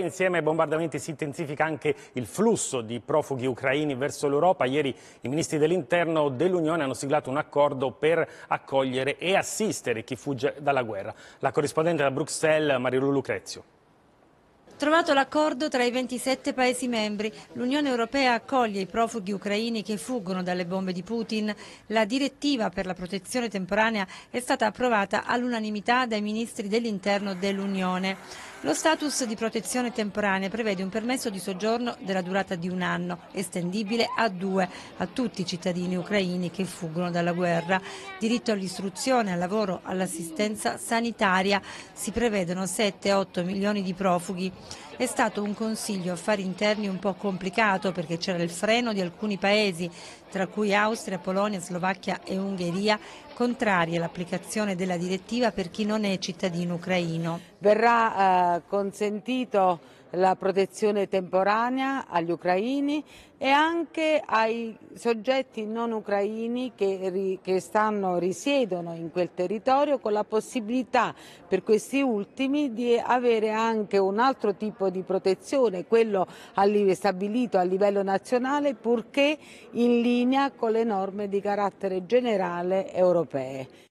Insieme ai bombardamenti si intensifica anche il flusso di profughi ucraini verso l'Europa. Ieri i ministri dell'interno dell'Unione hanno siglato un accordo per accogliere e assistere chi fugge dalla guerra. La corrispondente da Bruxelles, Marilu Lucrezio. Trovato l'accordo tra i 27 Paesi membri, l'Unione Europea accoglie i profughi ucraini che fuggono dalle bombe di Putin. La direttiva per la protezione temporanea è stata approvata all'unanimità dai ministri dell'interno dell'Unione. Lo status di protezione temporanea prevede un permesso di soggiorno della durata di un anno, estendibile a due, a tutti i cittadini ucraini che fuggono dalla guerra. Diritto all'istruzione, al lavoro, all'assistenza sanitaria. Si prevedono 7-8 milioni di profughi. È stato un consiglio affari interni un po' complicato perché c'era il freno di alcuni paesi, tra cui Austria, Polonia, Slovacchia e Ungheria, contrari all'applicazione della direttiva per chi non è cittadino ucraino. Verrà eh, consentito la protezione temporanea agli ucraini e anche ai soggetti non ucraini che, che stanno, risiedono in quel territorio con la possibilità per questi ultimi di avere anche un altro tipo di protezione, quello stabilito a livello nazionale purché in linea con le norme di carattere generale europee.